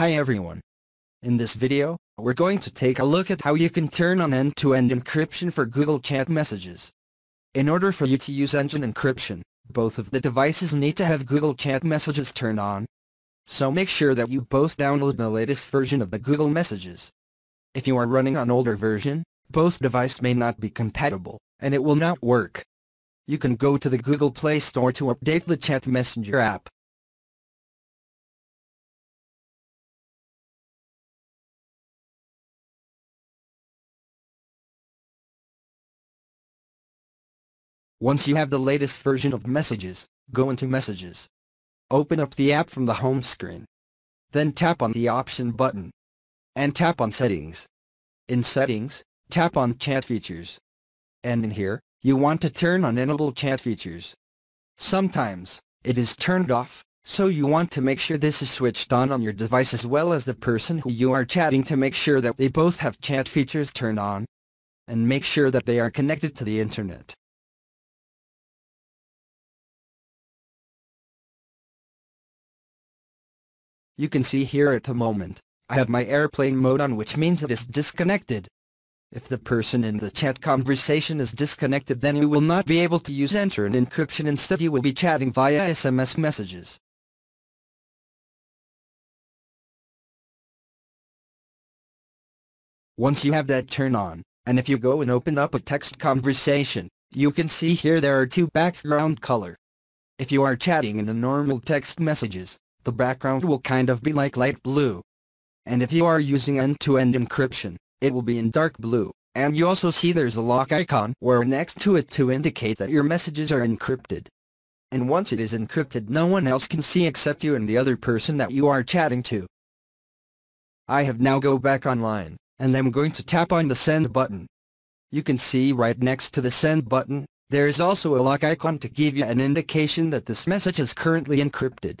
Hi everyone. In this video, we're going to take a look at how you can turn on end-to-end encryption for Google Chat messages. In order for you to use end-to-end encryption, both of the devices need to have Google Chat messages turned on. So make sure that you both download the latest version of the Google Messages. If you are running on older version, both device may not be compatible, and it will not work. You can go to the Google Play Store to update the Chat Messenger app. Once you have the latest version of Messages, go into Messages. Open up the app from the home screen. Then tap on the Option button. And tap on Settings. In Settings, tap on Chat Features. And in here, you want to turn on Enable Chat Features. Sometimes, it is turned off, so you want to make sure this is switched on on your device as well as the person who you are chatting to make sure that they both have chat features turned on. And make sure that they are connected to the internet. You can see here at the moment, I have my airplane mode on which means it is disconnected. If the person in the chat conversation is disconnected then you will not be able to use end-to-end encryption instead you will be chatting via SMS messages. Once you have that turn on, and if you go and open up a text conversation, you can see here there are two background color. If you are chatting in a normal text messages, the background will kind of be like light blue. And if you are using end-to-end -end encryption, it will be in dark blue. And you also see there's a lock icon where next to it to indicate that your messages are encrypted. And once it is encrypted no one else can see except you and the other person that you are chatting to. I have now go back online, and I'm going to tap on the send button. You can see right next to the send button, there is also a lock icon to give you an indication that this message is currently encrypted.